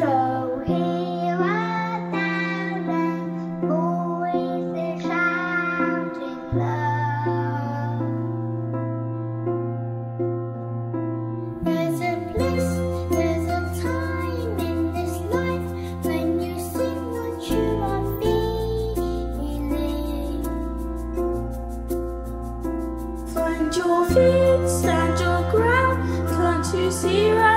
Find your feet,